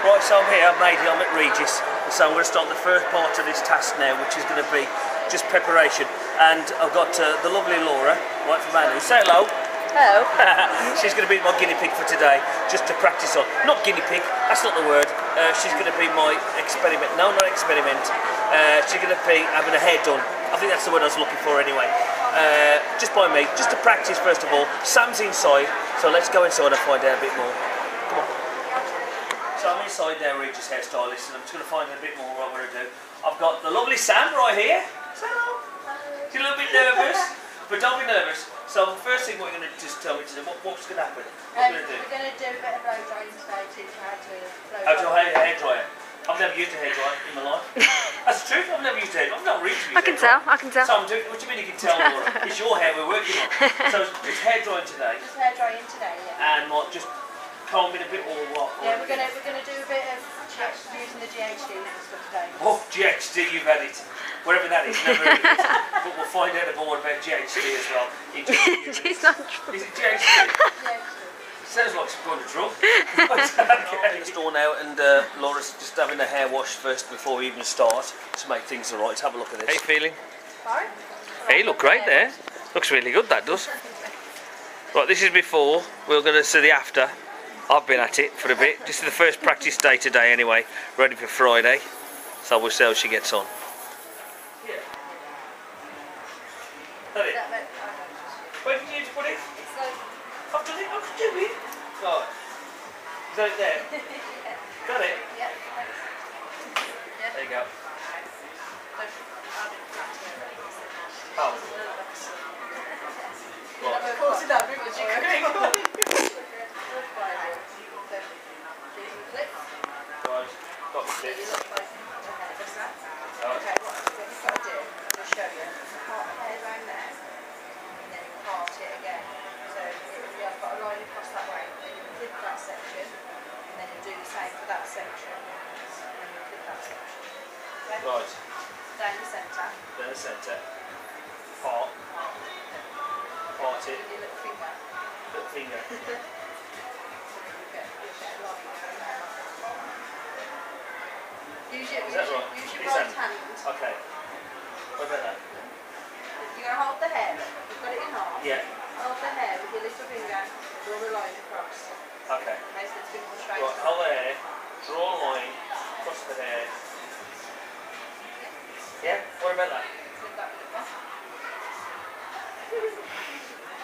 Right, so I'm here, I've made it, I'm at Regis. So I'm going to start the first part of this task now, which is going to be just preparation. And I've got uh, the lovely Laura, right from Manu. Say hello. Hello. she's going to be my guinea pig for today, just to practice on. Not guinea pig, that's not the word. Uh, she's going to be my experiment. No, not experiment. Uh, she's going to be having a hair done. I think that's the word I was looking for anyway. Uh, just by me, just to practice first of all. Sam's inside, so let's go inside and find out a bit more. Come on. So I'm inside there, Regis hairstylist, and I'm just going to find out a bit more what I'm going to do. I've got the lovely Sam right here. Say hello. She's a little bit nervous, but don't be nervous. So the first thing what you're going to just tell me to do, what, what's going to happen? What Um, are you going to do? we're going to do a bit of blow drying today, teach you how to blow How to dry. hair, hair dryer. I've never used a hair dryer in my life. That's the truth. I've never used a hair dryer. I've not really used I can tell, dryer. I can tell. So I'm doing, what do you mean you can tell, Laura? it's your hair we're working on. So it's, it's hair drying today, Just hair drying today, yeah. and what, just combing a bit or what? Yeah, we're going to we're going to do a bit of check using the GHD and stuff today. Oh, GHD, you've had it. Whatever that is, never it. But we'll find out more about GHD as well. in just a few minutes. She's not Is it GHD? GHD. Sounds like some kind of drug. okay. It's all now, and uh, Laura's just having a hair wash first before we even start to make things alright. Have a look at this. How you feeling? Fine. Hey, you look great there. Looks really good, that does. Right, this is before. We're going to see the after. I've been at it for a bit. This is the first practice day today, anyway. Ready for Friday. So we'll see how she gets on. Yeah. That it? That bit, I don't know. Where did you put it? It's like, I've done it. I can do it. Right. Is that it there? yeah, Got it? yeah. Yeah. There you go. Don't- I'll do that together. Oh. You'll have a course in that bit, which you Right. Down the centre, Then the centre. Part. part, Part it. your little finger. Little finger. Use your, Is use that your, right? use your right hand. Okay. What about that? You're going to hold the hair, you've got it in half. Yeah. Hold the hair with your little finger, draw the line across. Okay. A bit more straight. Right, hold the hair, draw a line, cross the hair. Yeah? What about that? Flip that bit back.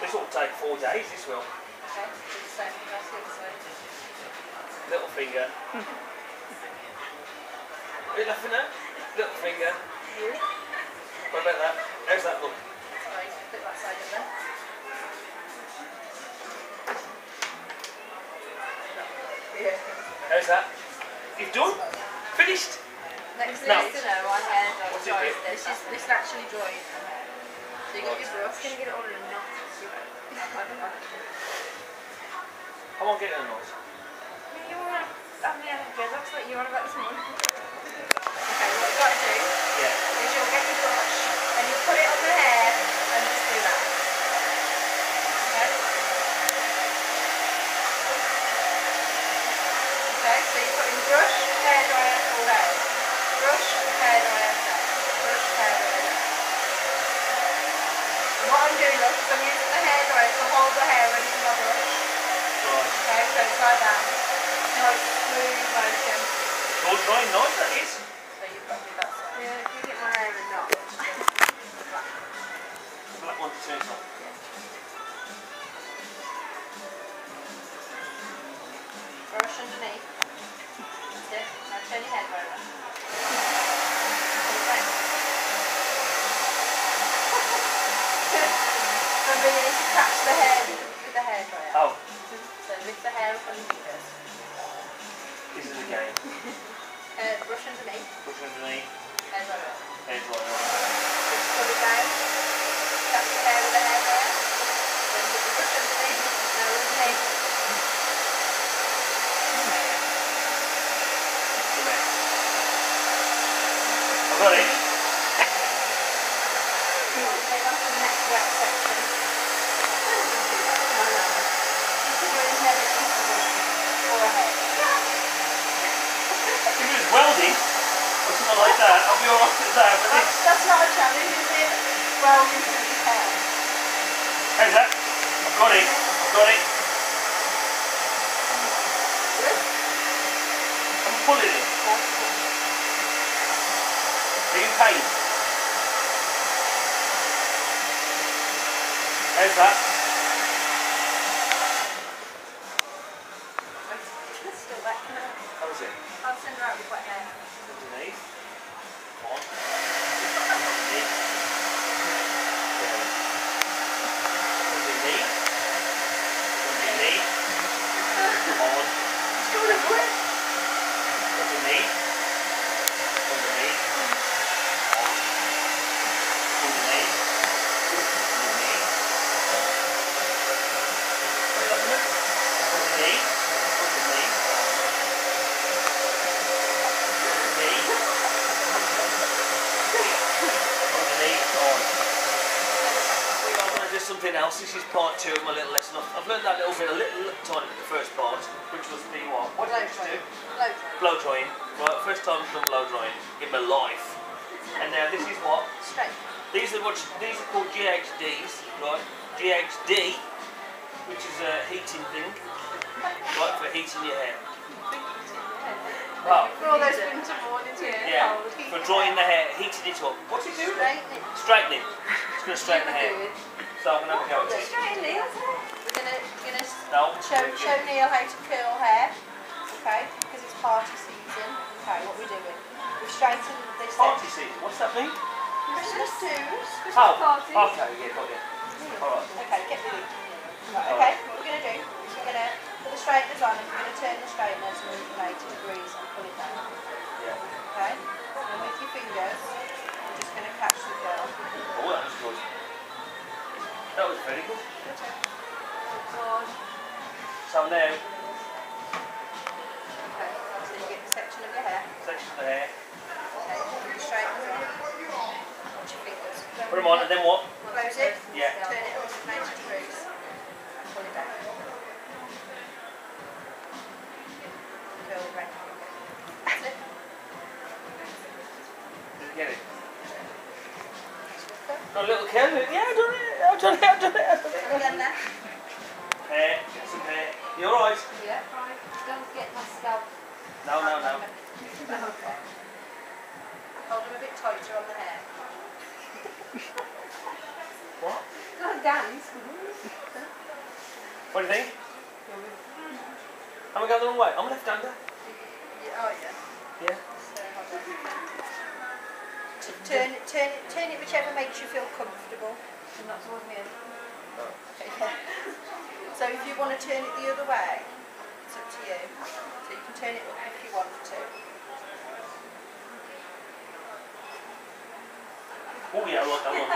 This will take four days, this will. Okay, do the same with the other side. Little finger. Are you laughing at? Little finger. What about that? How's that look? Right, flip that side up then. Yeah. How's that? You've done? Finished? Next thing Now- is to know, our hair What's dries. it This is this is actually drying the hair. So you got your brush. Gonna get it all in a knot. I won't get it or not. You want to have me out of dreadlocks like you want about this morning? Okay, what you got to do Yeah. is you'll get your brush and you put it on the hair and just do that. Okay? Okay, so you put in brush, hair dryer, all that. Brush, hair dryer, that. Brush, hair dryer, that. And what I'm doing look, is I'm using the hair dryer to hold the hair ready for my brush. Right. Okay, so like that. Nice smooth motion. Drying nice, that is. So you've got to do that. Yeah, you get my hair knot. Black one to turn on. The hair with the hair dryer. Oh, So lift the hair up underneath. this is the game. Uh, brush underneath. Push underneath, Hair dryer. hair dryer. Just put it down. Catch the hair with the hair dryer. Then put the brush underneath. Now underneath. I've got it. Take off the next wet section. No, no. This is where his hair is. Or a hair. You're off to that. That's, that's not a challenge, is it? Well, you can be fair. How's that? I've got it. I've got it. Good. I'm pulling it. Are you that? It's still wet. How was it? I'll send her out with wet hair. Underneath. On. Underneath. Underneath. Underneath. On. Still a wet. Underneath. Underneath. On. Underneath. Underneath. Underneath. Underneath. Underneath. Underneath. On. I'm going to do something else. This is part two of my little lesson. I've, I've learned that little bit, a little tiny bit, the first part, which was the what? What Blow did you do? drying. Blow drying. blow drying. Right, first time I've done blow drying in my life. And now this is what? Straight. These are what these are called GHDs, right? GHD, which is a heating thing, right, for heating your hair. Wow. For all those winter mornings here. Yeah, cold, for drying the hair. hair, heating it up. What's it doing? Straightening. Straightening. It's going to straighten the hair. So I'm going to have a go at it. Straightening. We're gonna, we're gonna No. show, show Neil how to curl hair. Okay, because it's party season. Okay, what we're doing. We've straightened this Party season. What's that mean? Christmas dues. Oh, parties. okay, yeah, got it. All right. Okay, get ready. Right, okay, what we're going to do is we're going to put the straighteners on and we're going to turn the straighteners 180 degrees and pull it down. Yeah. Okay? And with your fingers, you're just going to catch the curl. Oh, that was good. That was very good. So now, Okay, so you get the section of your hair. section of the hair. Okay, put your. Watch your fingers. Put them on, and then what? Close it. Yeah. Turn it 180 degrees. And pull it down. Curl it round. That's it. Did you get it? A little curl. Yeah, I've done it. I've done it. I've done it. I've done it. Again there. Hair, get some hair. You alright? Yeah. Right, don't get my scalp. No, no, no. Okay. Hold them a bit tighter on the hair. What? Don't dance. What do you think? I'm I going the wrong way? I'm a left-hander. Yeah, oh. Yeah. So hold on. T- Turn it, turn it, turn it whichever makes you feel comfortable. And towards me. Okay. So if you want to turn it the other way, it's up to you. So you can turn it up if you want to. Oh yeah, I like that one.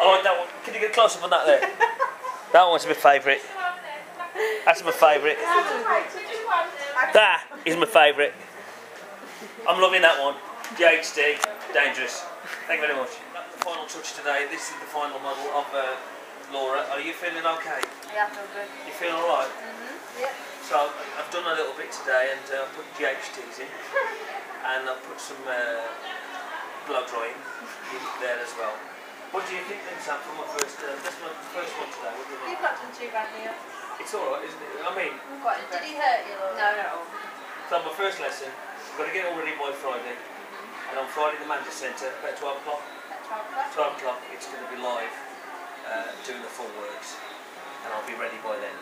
I like that one. Can you get close up on that there? that one's my favourite. That's my favourite. That is my favourite. I'm loving that one. GHD, dangerous. Thank you very much. The final touch today. This is the final model of uh, Laura. Are you feeling okay? Yeah, I feel good. You feeling alright? Yep. So I've done a little bit today and uh, put GHDs in and I've put some uh, blow drying in there as well. What do you think then Sam from my first, uh, that's my first one today, what do you think? You've not done too bad, Neil. It's alright isn't it? I mean, I'm quite Did he hurt you, Laura? No, no. so my first lesson, I've got to get it all ready by Friday and on Friday the Mander Centre about 12 o'clock, At 12 o'clock? 12 o'clock it's going to be live uh, doing the full works and I'll be ready by then.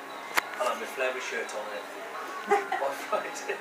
I'll have my flowery shirt on and everything by Friday.